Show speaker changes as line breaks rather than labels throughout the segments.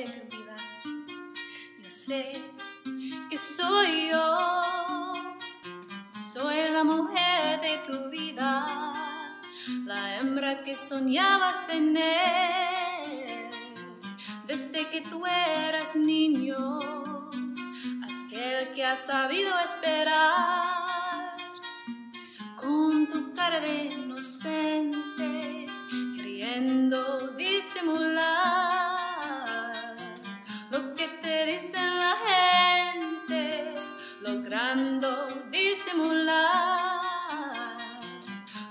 de tu vida. Yo sé que soy yo, soy la mujer de tu vida, la hembra que soñabas tener desde que tú eras niño, aquel que ha sabido esperar con tu cara de inocente, queriendo logrando disimular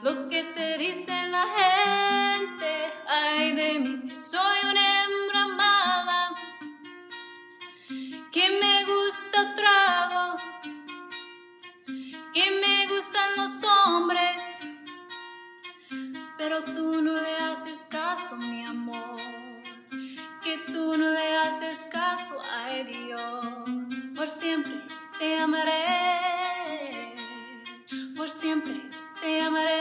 lo que te dicen la gente. Ay de mí, que soy una hembra mala, que me gusta trago, que me gustan los hombres, pero tú no le haces caso, mi amor, que tú no le haces caso, ay Dios, por siempre te amaré, por siempre te amaré.